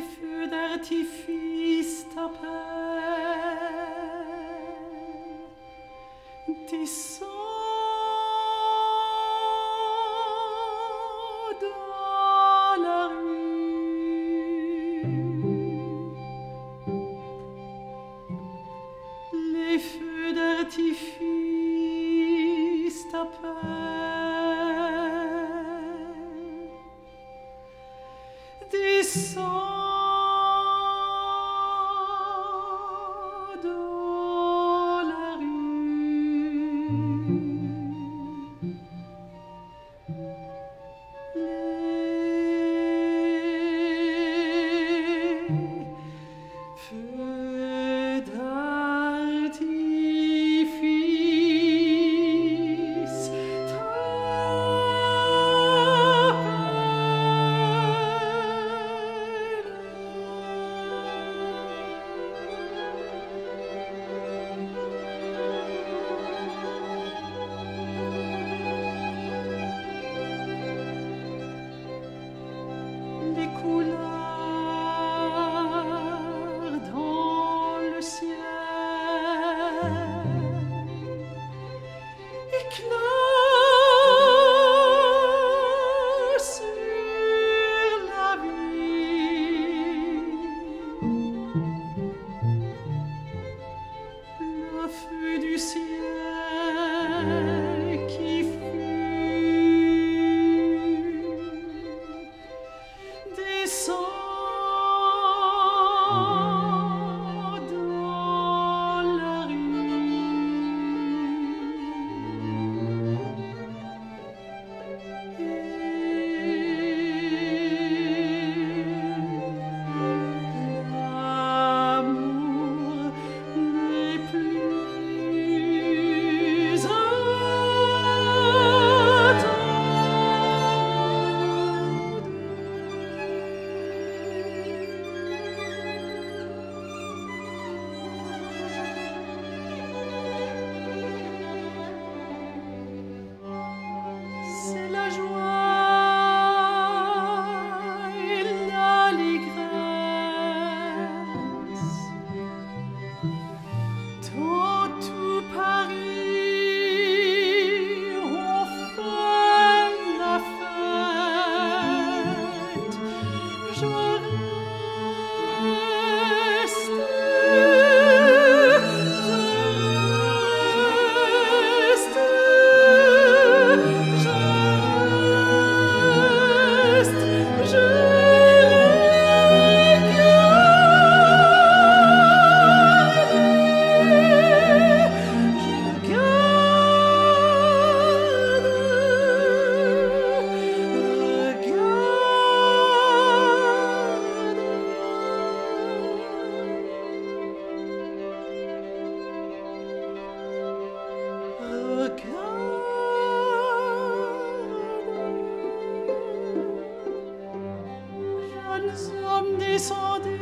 Les feux d'artifice tapent... Tissant... Dans la rue. Les feux d'artifice tapent... tudo. descendez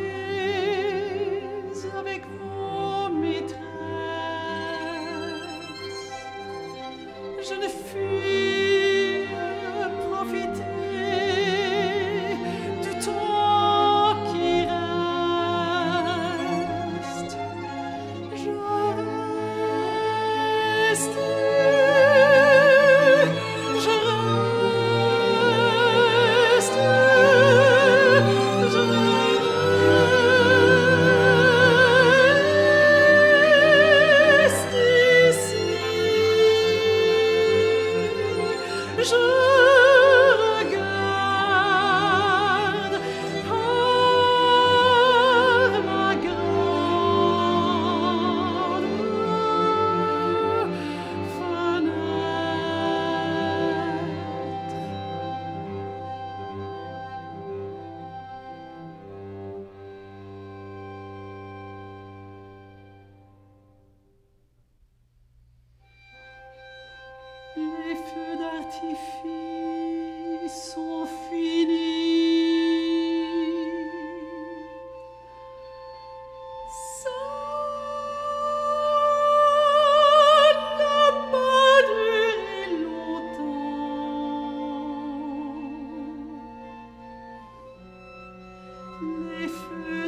avec vos maîtresses. Je ne fus profiter. les feux d'artifice sont finis. Ça n'a pas duré longtemps. Les feux